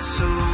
so